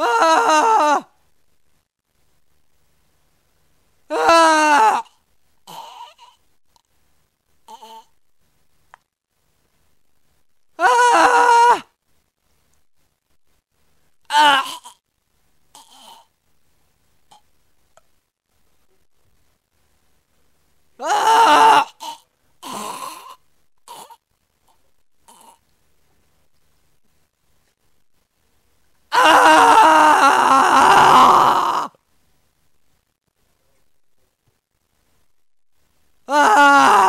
Ah! Ah! Ah! Ah! Ah!